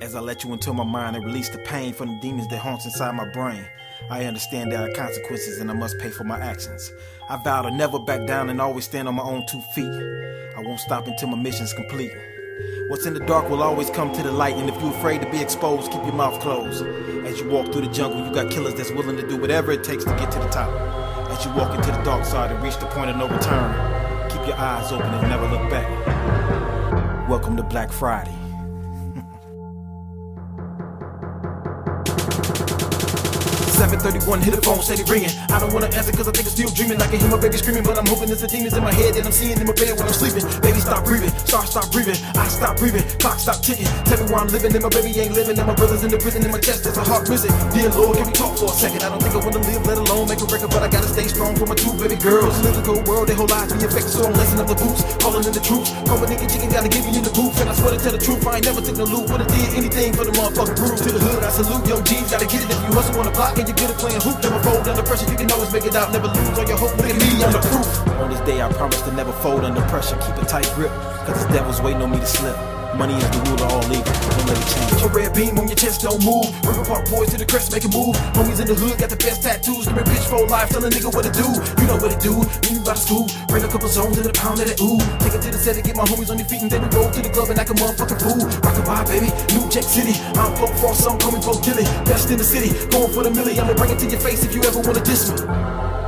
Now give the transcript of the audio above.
As I let you into my mind and release the pain from the demons that haunts inside my brain, I understand there are consequences and I must pay for my actions. I vow to never back down and always stand on my own two feet. I won't stop until my mission's complete. What's in the dark will always come to the light, and if you're afraid to be exposed, keep your mouth closed. As you walk through the jungle, you got killers that's willing to do whatever it takes to get to the top. As you walk into the dark side and reach the point of no return, keep your eyes open and never look back. Welcome to Black Friday. 731, hit the phone, steady ringing. I don't wanna answer cause I think I'm still dreaming. I can hear my baby screaming, but I'm hoping it's the demons in my head that I'm seeing in my bed when I'm sleeping. Baby, stop breathing, start, stop breathing. I stop breathing, clock stop ticking. Tell me where I'm living, and my baby ain't living, and my brother's in the prison, in my chest there's a heart missing. Dear Lord, can we talk for a second? I don't think I wanna live, let alone make a record, but I gotta stay strong for my two baby girls. Cold world, their whole lives be affected, so I'm lacing up the boots, calling in the troops. Call my nigga chicken, gotta give me in the booth, and I swear to tell the truth, I ain't never took no loot, would've did anything for the motherfucking bruise. To the hood, I salute, young G's, gotta get it if you hustle on the block and you good at playing hoop. Never fold under pressure, you can always make it out. Never lose all your hope. Look at me, I'm the proof. On this day, I promise to never fold under pressure. Keep a tight grip, cause the devil's waiting on me to slip. Money is the rule of all evil. Beam on your chest, don't move. River Park boys to the crest, make a move. Homies in the hood got the best tattoos. Give me bitch for life, tell a nigga what to do. You know what to do. Meet me the school. Bring a couple zones in the pound of that ooh. Take it to the set and get my homies on their feet and then we roll to the club and like a motherfucking fool. Rockabye, baby. New Jack City. I'm Polk Frost, some me Bo Dilly. Best in the city. Going for the millie. I'ma bring it to your face if you ever wanna diss me.